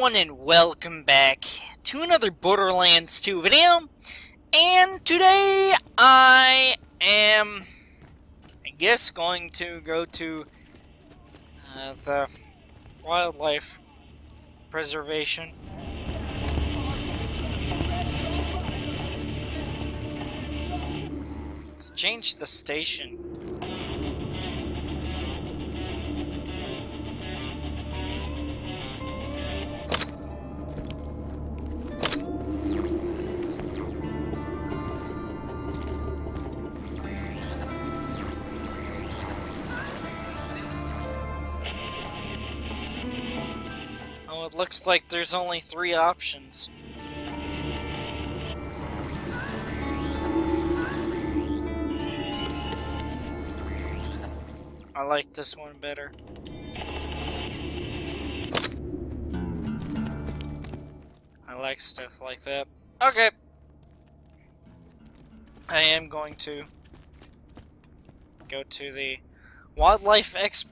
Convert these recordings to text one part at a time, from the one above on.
everyone and welcome back to another Borderlands 2 video. And today I am, I guess, going to go to uh, the wildlife preservation. Let's change the station. It looks like there's only three options. I like this one better. I like stuff like that. Okay. I am going to go to the Wildlife Ex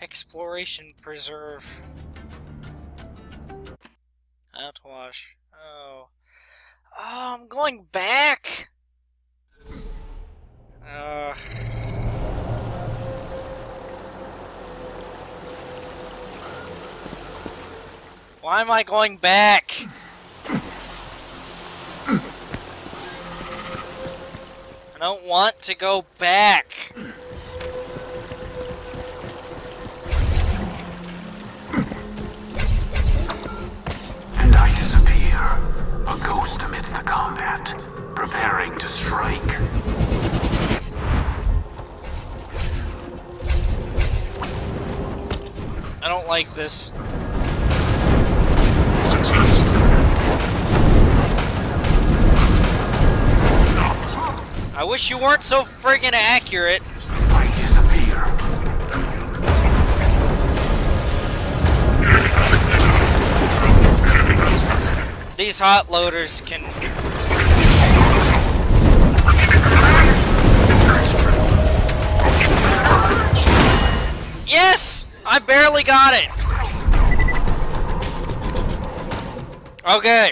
Exploration Preserve. Outwash. Oh. Oh, I'm going back! Uh... Why am I going back? I don't want to go back. A ghost amidst the combat, preparing to strike. I don't like this. Success. I wish you weren't so friggin' accurate. These hot loaders can. Yes! I barely got it! Okay.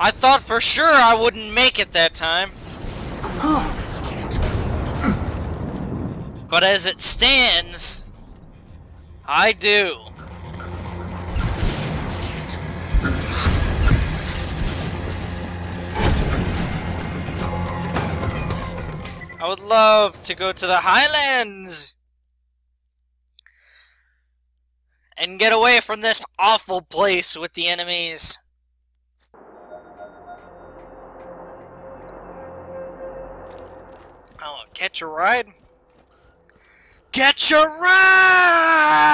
I thought for sure I wouldn't make it that time. But as it stands, I do. I would love to go to the Highlands and get away from this awful place with the enemies. Oh, catch a ride? Catch a ride!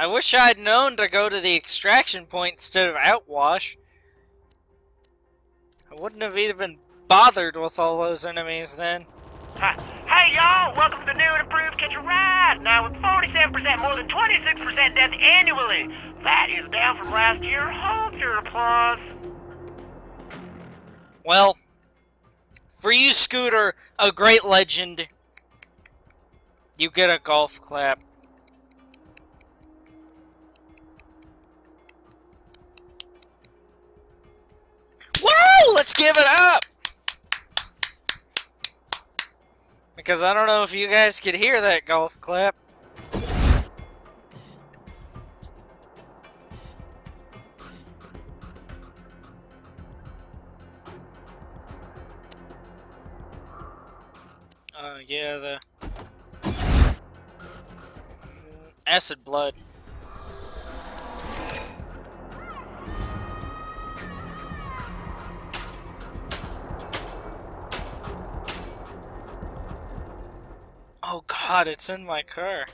I wish I'd known to go to the extraction point instead of outwash. I wouldn't have even bothered with all those enemies then. Hi. Hey y'all, welcome to the new and improved Catch a Ride. Now with 47% more than 26% death annually. That is down from last year. Hold your applause. Well, for you, Scooter, a great legend, you get a golf clap. Let's give it up! Because I don't know if you guys could hear that golf clap. Oh, uh, yeah, the... Acid blood. God, it's in my car.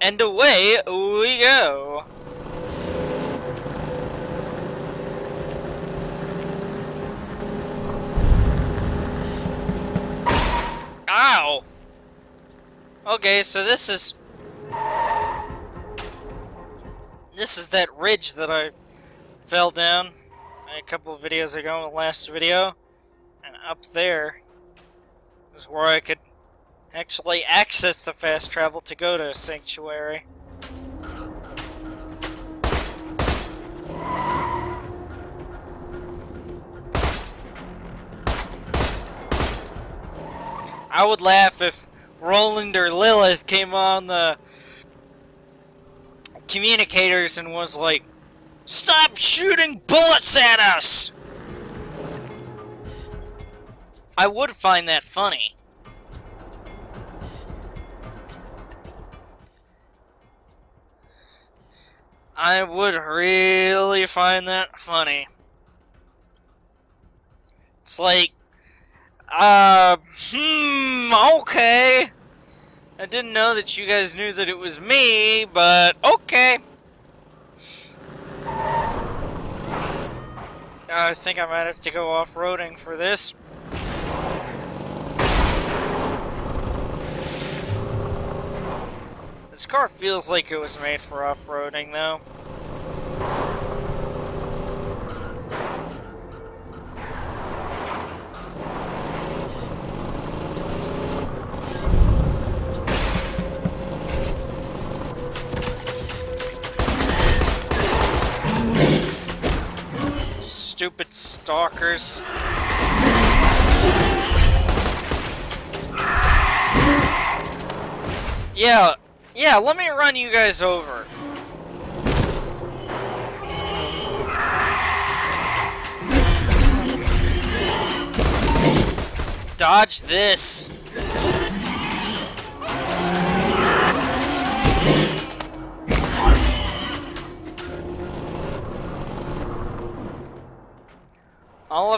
And away we go. Ow! Okay, so this is... This is that ridge that I fell down a couple of videos ago in the last video. And up there is where I could actually access the fast travel to go to a Sanctuary. I would laugh if Roland or Lilith came on the communicators and was like, Stop shooting bullets at us! I would find that funny. I would really find that funny. It's like, uh, hmm, okay. I didn't know that you guys knew that it was me, but okay. Uh, I think I might have to go off-roading for this. This car feels like it was made for off-roading, though. Stupid stalkers. Yeah, yeah, let me run you guys over. Dodge this.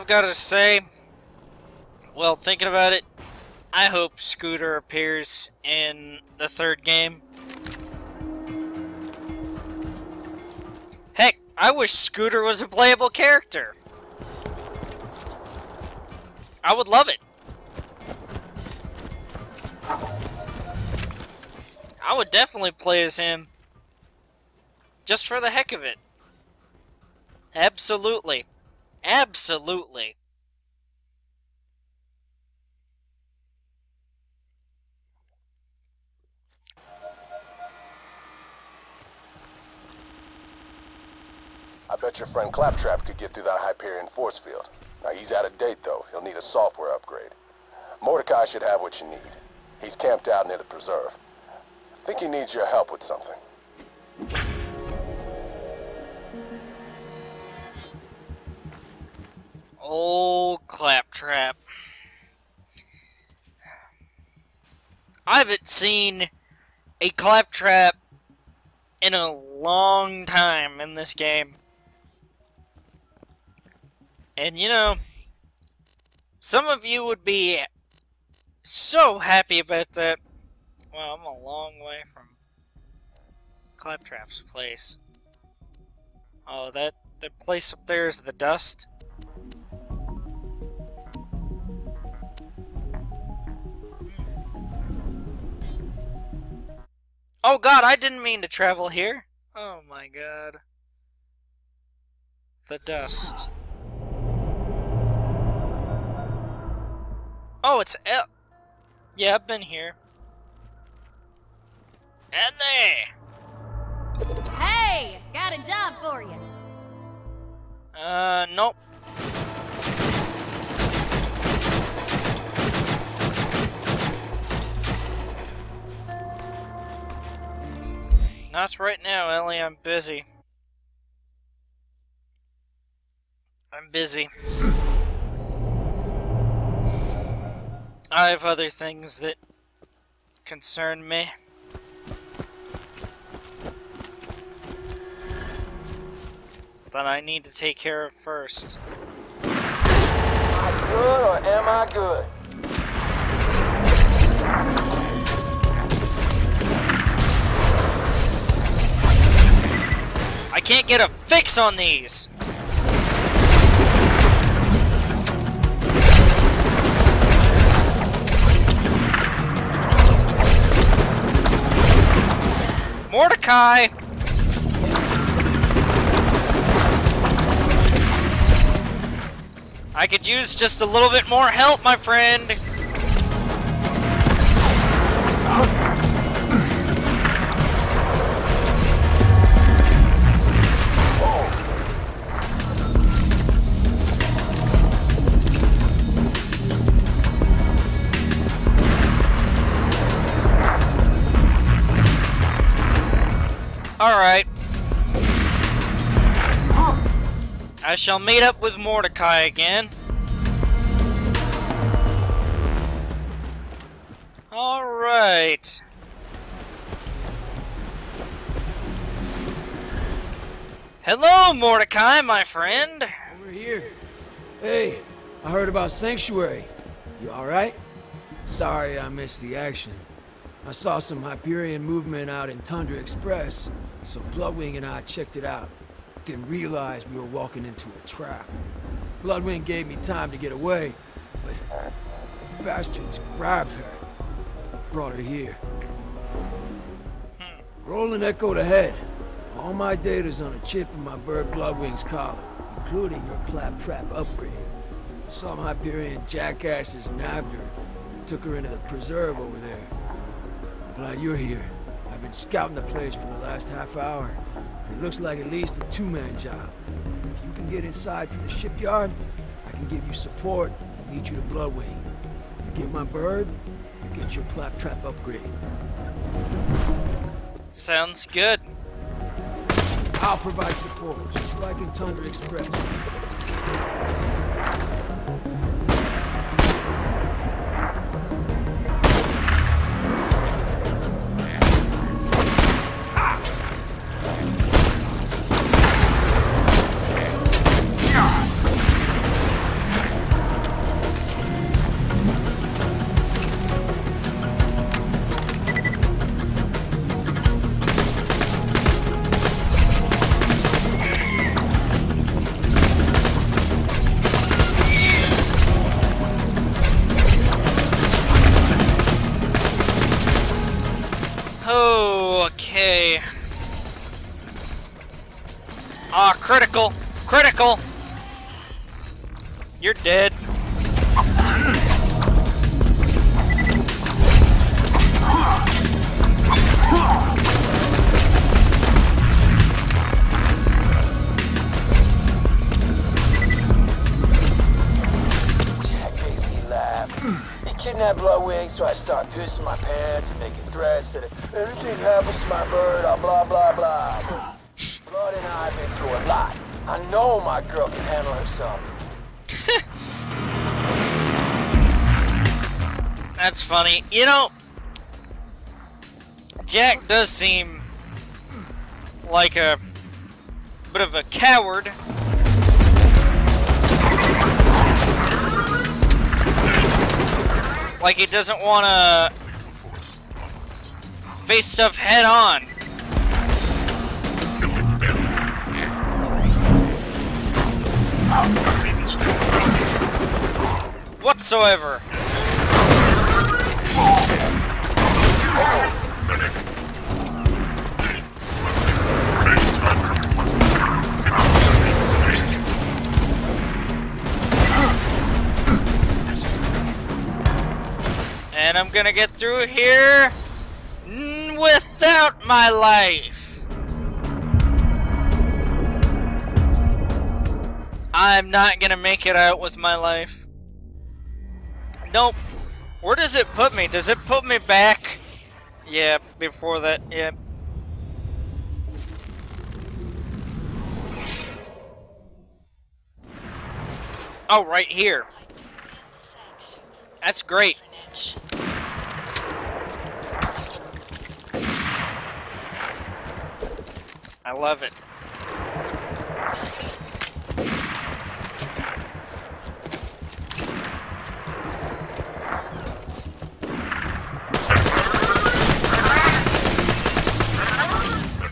I've got to say, well, thinking about it, I hope Scooter appears in the third game. Heck, I wish Scooter was a playable character. I would love it. I would definitely play as him. Just for the heck of it. Absolutely. Absolutely. I bet your friend Claptrap could get through that Hyperion force field. Now, he's out of date, though. He'll need a software upgrade. Mordecai should have what you need. He's camped out near the preserve. I think he needs your help with something. Old Claptrap. I haven't seen a Claptrap in a long time in this game. And you know, some of you would be so happy about that. Well, I'm a long way from Claptrap's place. Oh, that, that place up there is the dust? Oh god, I didn't mean to travel here. Oh my god. The dust. Oh, it's El- Yeah, I've been here. Edney! Hey, got a job for you. Uh, nope. Not right now, Ellie. I'm busy. I'm busy. I have other things that concern me. That I need to take care of first. Am I good or am I good? Can't get a fix on these. Mordecai! I could use just a little bit more help, my friend. Alright. I shall meet up with Mordecai again. Alright. Hello, Mordecai, my friend. Over here. Hey, I heard about Sanctuary. You alright? Sorry I missed the action. I saw some Hyperion movement out in Tundra Express, so Bloodwing and I checked it out. Didn't realize we were walking into a trap. Bloodwing gave me time to get away, but bastards grabbed her. Brought her here. Hmm. Roland echoed ahead. All my data's on a chip in my bird Bloodwing's collar, including your claptrap upgrade. Some Hyperion jackasses nabbed her and took her into the preserve over there. I'm glad you're here. I've been scouting the place for the last half hour. It looks like at least a two-man job. If you can get inside through the shipyard, I can give you support and lead you to Bloodwing. You get my bird, you get your claptrap upgrade. Sounds good. I'll provide support, just like in Tundra Express. Critical! Critical! You're dead. Kidnapped Bloodwing, so I start pissing my pants making threats that if anything happens to my bird, I'll blah blah blah. Blood and I have been through a lot. I know my girl can handle herself. That's funny. You know, Jack does seem like a bit of a coward. Like he doesn't want to face stuff head on. Whatsoever. And I'm gonna get through here without my life. I'm not gonna make it out with my life. Nope. Where does it put me? Does it put me back? Yeah, before that, yeah. Oh, right here. That's great. I love it.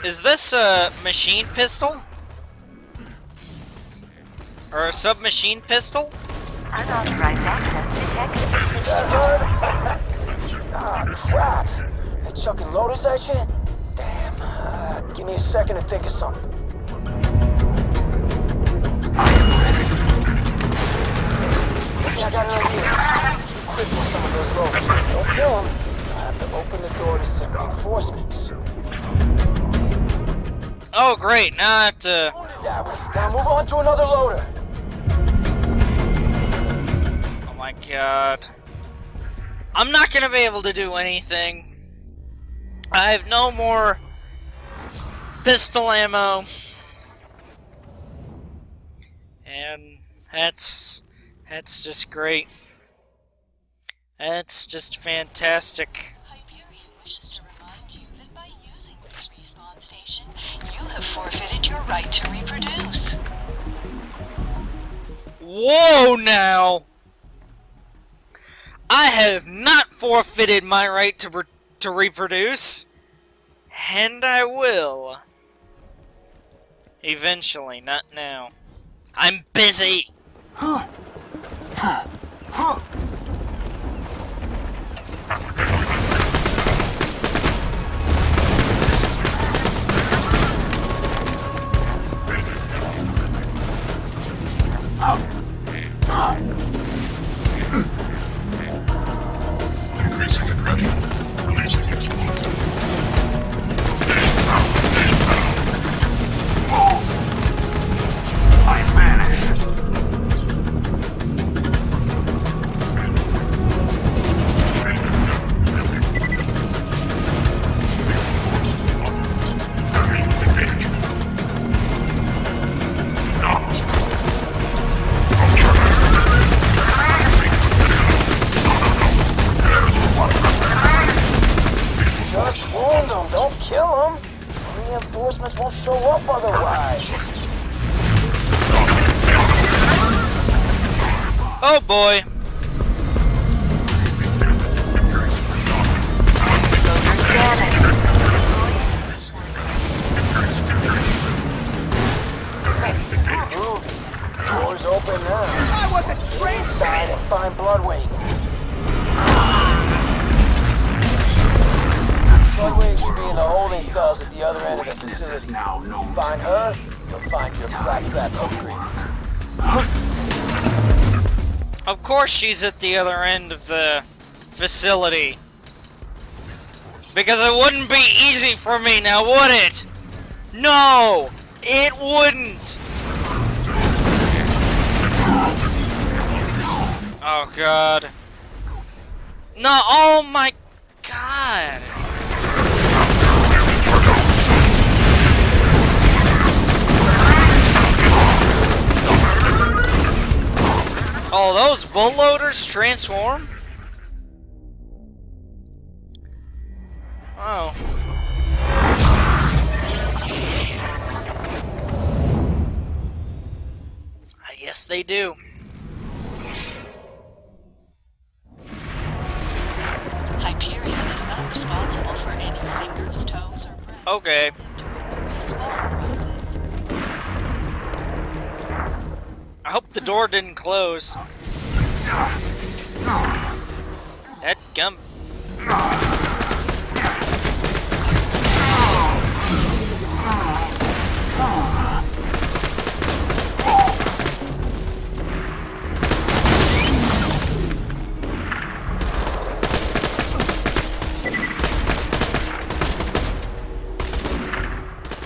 Is this a machine pistol? Or a submachine pistol? Unauthorized access detected. That hurt? ah, crap. That chucking loaders that shit? Damn. Uh, give me a second to think of something. Yeah, I got an idea. You cripple some of those loaders, don't kill them. You'll have to open the door to send reinforcements. Oh, great. Now I have to... Now move on to another loader. Oh my god. I'm not gonna be able to do anything. I have no more pistol ammo. And that's that's just great. That's just fantastic. Have forfeited your right to reproduce. Whoa now! I have not forfeited my right to re to reproduce, and I will. Eventually, not now. I'm busy. Increasing the pressure. Releasing she's at the other end of the facility. Because it wouldn't be easy for me now, would it? No! It wouldn't! Oh god. No, oh my god! Oh, those bull loaders transform? Oh. I guess they do. Hyperion is not responsible for any fingers, toes, or breath. Okay. I hope the door didn't close. That gum.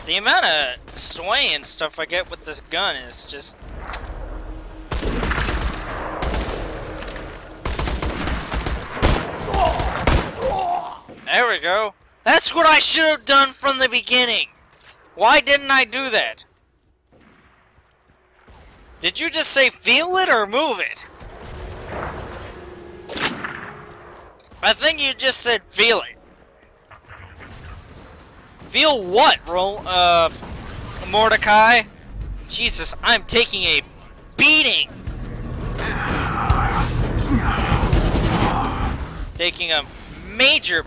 The amount of sway and stuff I get with this gun is just There we go. That's what I should have done from the beginning. Why didn't I do that? Did you just say feel it or move it? I think you just said feel it. Feel what, roll, uh, Mordecai? Jesus, I'm taking a beating. Taking a major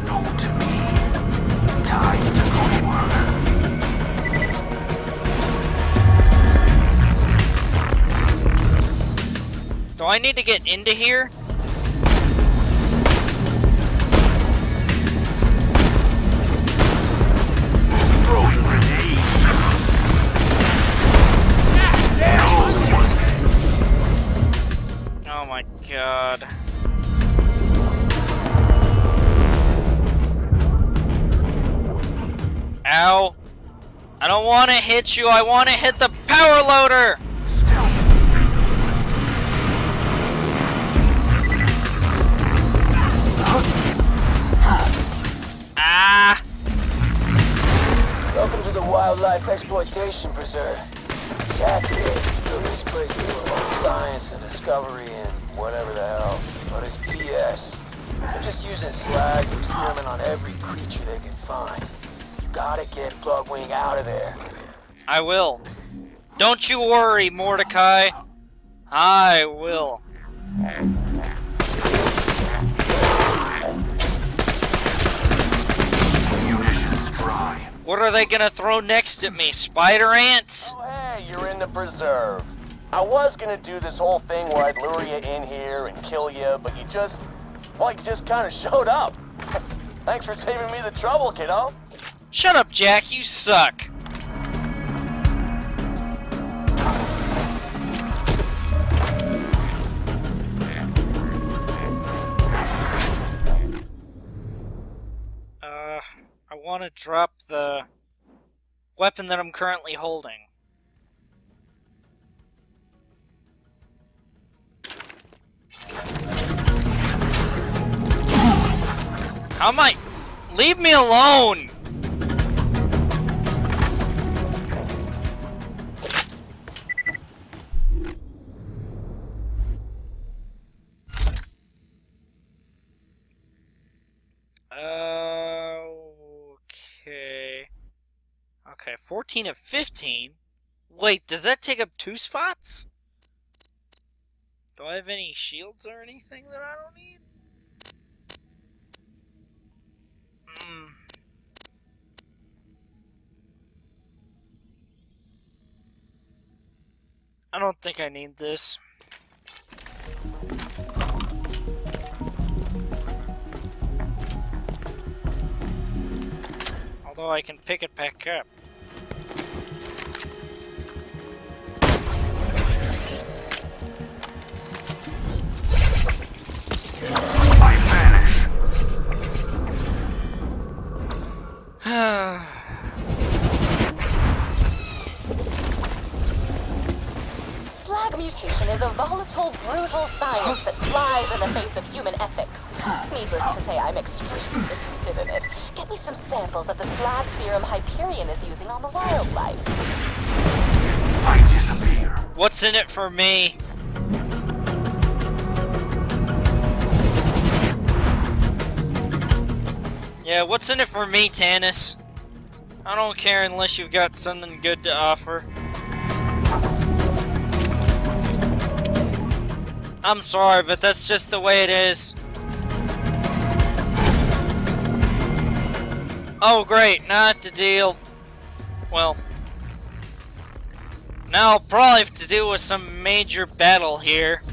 Do I need to get into here? Oh my god. Ow. I don't want to hit you, I want to hit the power loader! Welcome to the Wildlife Exploitation Preserve. Jack says he built this place to promote science and discovery and whatever the hell, but it's BS. They're just using slag to experiment on every creature they can find. You gotta get Bloodwing out of there. I will. Don't you worry, Mordecai. I will. What are they gonna throw next at me? Spider ants? Oh, hey, you're in the preserve. I was gonna do this whole thing where I'd lure you in here and kill you, but you just, well, you just kind of showed up. Thanks for saving me the trouble, kiddo. Shut up, Jack, you suck. Want to drop the weapon that I'm currently holding. How am I? Leave me alone! Okay. Okay, 14 of 15? Wait, does that take up two spots? Do I have any shields or anything that I don't need? Hmm. I don't think I need this. Although I can pick it back up. Slag mutation is a volatile, brutal science that flies in the face of human ethics. Needless to say, I'm extremely interested in it. Get me some samples of the slag serum Hyperion is using on the wildlife. I disappear. What's in it for me? Yeah, what's in it for me, Tannis? I don't care unless you've got something good to offer. I'm sorry, but that's just the way it is. Oh, great, not to deal. Well, now I'll probably have to deal with some major battle here.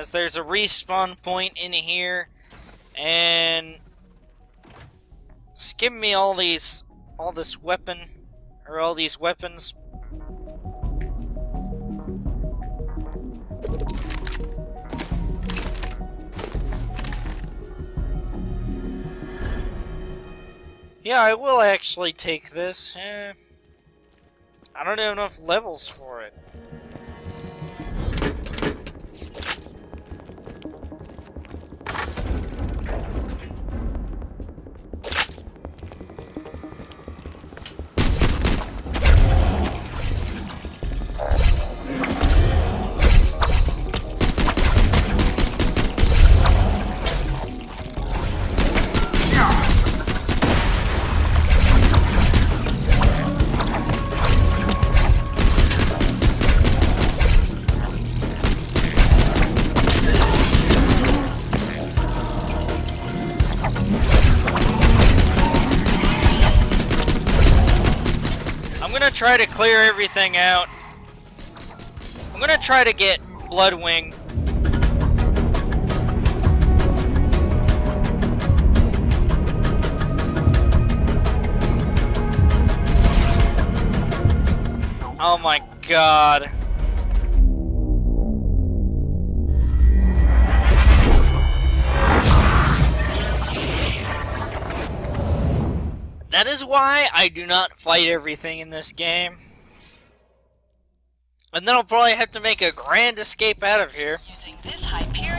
As there's a respawn point in here, and give me all these, all this weapon, or all these weapons. Yeah, I will actually take this. Eh, I don't have enough levels for it. Try to clear everything out. I'm gonna try to get Bloodwing. Oh my god. That is why I do not fight everything in this game. And then I'll probably have to make a grand escape out of here. Using this Hyperion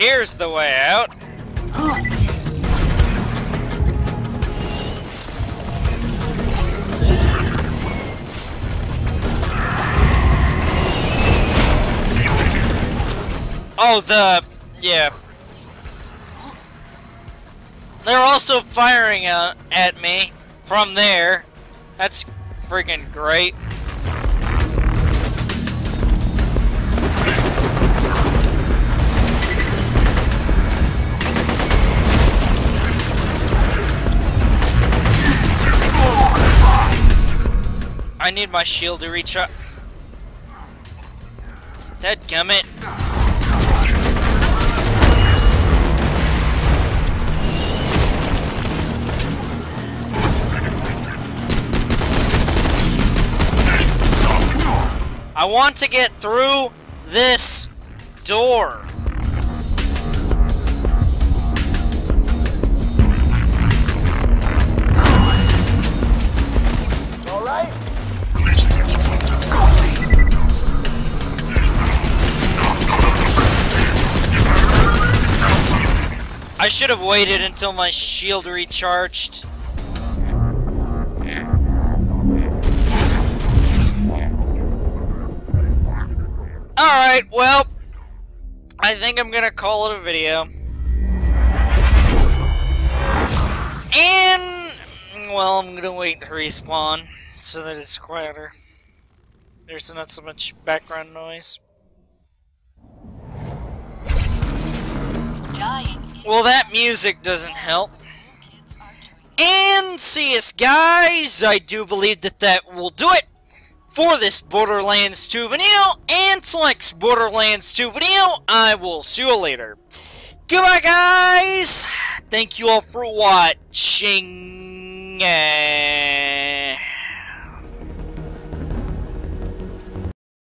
here's the way out. Oh, the... yeah. They're also firing at me from there. That's freaking great. I need my shield to reach up. Dadgummit. I want to get through this door. I should have waited until my shield recharged. Alright, well, I think I'm gonna call it a video. And, well, I'm gonna wait to respawn so that it's quieter. There's not so much background noise. Dying Well, that music doesn't help. And see us, guys. I do believe that that will do it for this Borderlands 2 video and Select's Borderlands 2 video. I will see you later. Goodbye, guys. Thank you all for watching.